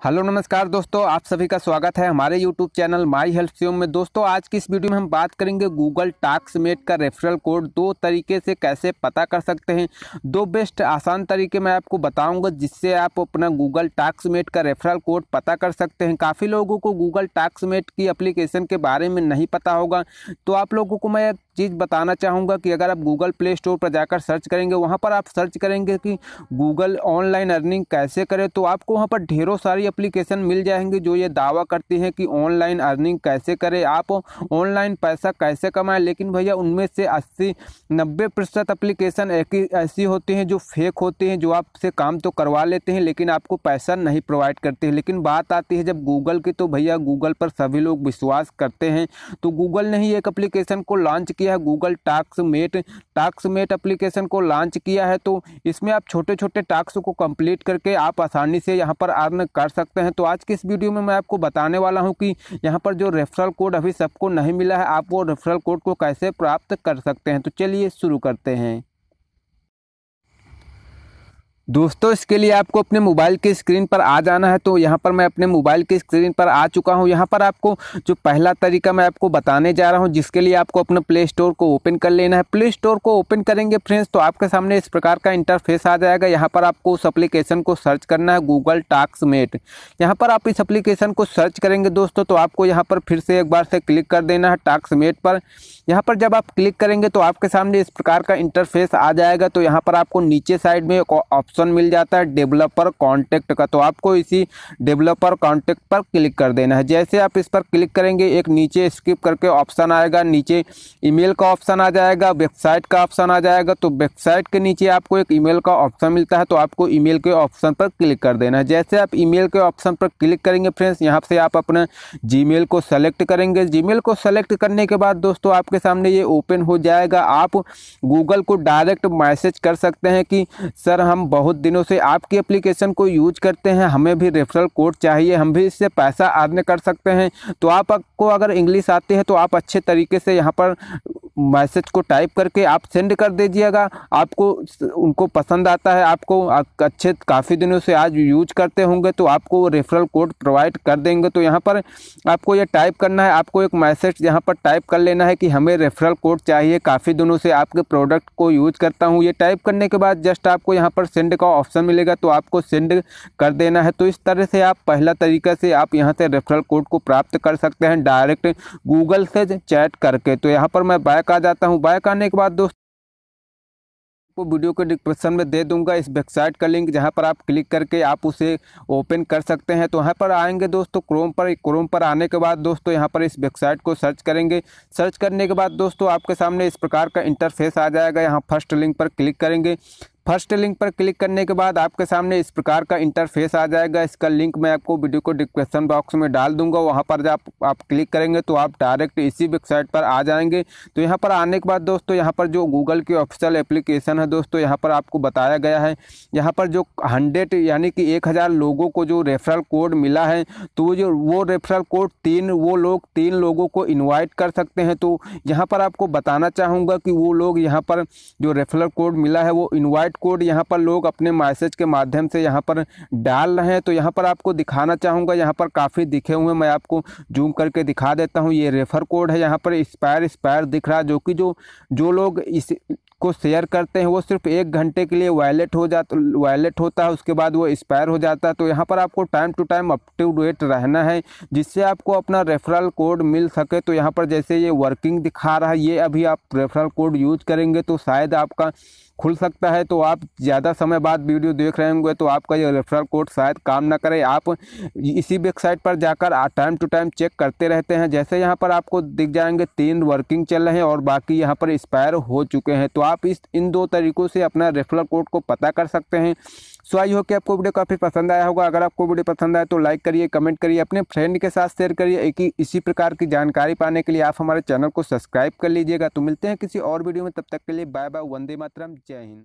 Hello, नमस्कार दोस्तों, आप सभी का स्वागत है हमारे यूट्यूब चैनल माई हेल्प सीओम में। दोस्तों, आज की इस वीडियो में हम बात करेंगे गूगल टास्क मेट का रेफरल कोड दो तरीके से कैसे पता कर सकते हैं? दो बेस्ट आसान तरीके मैं आपको बताऊँगा जिससे आप अपना गूगल टास्क मेट का रेफरल कोड पता कर सकते हैं। काफ़ी लोगों को गूगल टास्क मेट की अप्लीकेशन के बारे में नहीं पता होगा। तो आप लोगों को मैं चीज़ बताना चाहूँगा कि अगर आप गूगल प्ले स्टोर पर जाकर सर्च करेंगे, वहाँ पर आप सर्च करेंगे कि गूगल ऑनलाइन अर्निंग कैसे करें तो आपको वहाँ पर ढेरों सारी एप्लीकेशन मिल जाएँगे जो ये दावा करती हैं कि ऑनलाइन अर्निंग कैसे करें आप ऑनलाइन पैसा कैसे कमाएँ। लेकिन भैया, उनमें से अस्सी, नब्बे प्रतिशत अप्लीकेशन ऐसी होती हैं जो फेक होती हैं, जो आपसे काम तो करवा लेते हैं, लेकिन आपको पैसा नहीं प्रोवाइड करते हैं। लेकिन बात आती है जब गूगल की तो भैया गूगल पर सभी लोग विश्वास करते हैं। तो गूगल ने ही एक अप्लीकेशन को लॉन्च किया है Google Task Mate Task Mate application को लॉन्च किया है तो इसमें आप छोटे छोटे टास्क को कंप्लीट करके आप आसानी से यहाँ पर अर्न कर सकते हैं। तो आज के इस वीडियो में मैं आपको बताने वाला हूँ कि यहाँ पर जो रेफरल कोड अभी सबको नहीं मिला है, आप वो रेफरल कोड को कैसे प्राप्त कर सकते हैं? तो चलिए शुरू करते हैं। दोस्तों, इसके लिए आपको अपने मोबाइल की स्क्रीन पर आ जाना है तो यहाँ पर मैं अपने मोबाइल की स्क्रीन पर आ चुका हूँ। यहाँ पर आपको जो पहला तरीका मैं आपको बताने जा रहा हूँ, जिसके लिए आपको अपने प्ले स्टोर को ओपन कर लेना है। प्ले स्टोर को ओपन करेंगे फ्रेंड्स तो आपके सामने इस प्रकार का इंटरफेस आ जाएगा। यहाँ पर आपको उस अप्लीकेशन को सर्च करना है गूगल टास्क मेट यहाँ पर आप इस अप्लीकेशन को सर्च करेंगे दोस्तों तो आपको यहाँ पर फिर से एक बार से क्लिक कर देना है टास्क मेट पर। यहाँ पर जब आप क्लिक करेंगे तो आपके सामने इस प्रकार का इंटरफेस आ जाएगा। तो यहाँ पर आपको नीचे साइड में ऑप्शन ऑप्शन मिल जाता है डेवलपर कॉन्टेक्ट का। तो आपको इसी डेवलपर कॉन्टेक्ट पर क्लिक कर देना है। जैसे आप इस पर क्लिक करेंगे, एक नीचे स्किप करके ऑप्शन आएगा, नीचे ईमेल का ऑप्शन आ जाएगा वेबसाइट का ऑप्शन आ जाएगा। तो वेबसाइट के नीचे आपको एक ईमेल का ऑप्शन मिलता है तो आपको ईमेल के ऑप्शन पर क्लिक कर देना है। जैसे आप ईमेल के ऑप्शन पर क्लिक करेंगे फ्रेंड्स यहाँ से आप अपने जी को सेलेक्ट करेंगे। जी को सेलेक्ट करने के बाद दोस्तों, आपके सामने ये ओपन हो जाएगा। आप गूगल को डायरेक्ट मैसेज कर सकते हैं कि, सर, हम बहुत दिनों से आपकी एप्लीकेशन को यूज़ करते हैं। हमें भी रेफरल कोड चाहिए। हम भी इससे पैसा अर्न कर सकते हैं। तो आपको अगर इंग्लिश आती है तो आप अच्छे तरीके से यहाँ पर मैसेज को टाइप करके आप सेंड कर दीजिएगा। आपको उनको पसंद आता है, आपको अच्छे काफ़ी दिनों से आज यूज़ करते होंगे तो आपको वो रेफरल कोड प्रोवाइड कर देंगे। तो यहाँ पर आपको ये टाइप करना है, आपको एक मैसेज यहाँ पर टाइप कर लेना है कि हमें रेफरल कोड चाहिए, काफ़ी दिनों से आपके प्रोडक्ट को यूज़ करता हूँ। ये टाइप करने के बाद जस्ट आपको यहाँ पर सेंड का ऑप्शन मिलेगा तो आपको सेंड कर देना है। तो इस तरह से आप पहला तरीका से आप यहाँ से रेफरल कोड को प्राप्त कर सकते हैं डायरेक्ट गूगल से चैट करके। तो यहाँ पर मैं बैक आ जाता हूँ। बैक आने के बाद दोस्त, आपको वीडियो के डिस्क्रिप्शन में दे दूँगा। इस वेबसाइट का लिंक जहाँ पर आप क्लिक करके आप उसे ओपन कर सकते हैं। तो वहाँ पर आएँगे दोस्तों क्रोम पर क्रोम पर आने के बाद दोस्तों यहाँ पर इस वेबसाइट को सर्च करेंगे। सर्च करने के बाद दोस्तों, आपके सामने इस प्रकार का इंटरफेस आ जाएगा। यहाँ फ़र्स्ट लिंक पर क्लिक करेंगे। फ़र्स्ट लिंक पर क्लिक करने के बाद आपके सामने इस प्रकार का इंटरफेस आ जाएगा। इसका लिंक मैं आपको वीडियो को डिस्क्रिप्शन बॉक्स में डाल दूँगा। वहाँ पर जब आप, क्लिक करेंगे तो आप डायरेक्ट इसी वेबसाइट पर आ जाएँगे। तो यहाँ पर आने के बाद दोस्तों यहाँ पर जो गूगल की ऑफिशियल एप्लीकेशन है दोस्तों यहाँ पर आपको बताया गया है। यहाँ पर जो हंड्रेड यानी कि एक हज़ार लोगों को जो रेफरल कोड मिला है तो जो वो रेफरल कोड तीन वो लोग तीन लोगों को इन्वाइट कर सकते हैं। तो यहाँ पर आपको बताना चाहूँगा कि वो लोग यहाँ पर जो रेफरल कोड मिला है वो इन्वाइट कोड यहाँ पर लोग अपने मैसेज के माध्यम से यहाँ पर डाल रहे हैं। तो यहाँ पर आपको दिखाना चाहूँगा। यहाँ पर काफ़ी दिखे हुए मैं आपको जूम करके दिखा देता हूँ। ये रेफर कोड है। यहाँ पर स्पायर स्पायर दिख रहा है। जो कि जो जो लोग इस को शेयर करते हैं, वो सिर्फ़ एक घंटे के लिए वायलेट हो जाता वायलेट होता है, उसके बाद वो एक्सपायर हो जाता है। तो यहाँ पर आपको time to time up to date रहना है, जिससे आपको अपना रेफरल कोड मिल सके। तो यहाँ पर जैसे ये वर्किंग दिखा रहा है, ये अभी आप रेफरल कोड यूज़ करेंगे तो शायद आपका खुल सकता है। तो आप ज़्यादा समय बाद वीडियो देख रहे होंगे तो आपका ये रेफरल कोड शायद काम ना करे। आप इसी वेबसाइट पर जाकर टाइम टू टाइम चेक करते रहते हैं। जैसे यहाँ पर आपको दिख जाएँगे, तीन वर्किंग चल रहे हैं और बाकी यहाँ पर एक्सपायर हो चुके हैं। तो आप इस इन दो तरीक़ों से अपना रेफरल कोड को पता कर सकते हैं। सो, आई हो कि आपको वीडियो काफ़ी पसंद आया होगा। अगर आपको वीडियो पसंद आए तो लाइक करिए, कमेंट करिए, अपने फ्रेंड के साथ शेयर करिए, एक ही इसी प्रकार की जानकारी पाने के लिए आप हमारे चैनल को सब्सक्राइब कर लीजिएगा। तो मिलते हैं किसी और वीडियो में, तब तक के लिए बाय बाय वंदे मातरम, जय हिंद।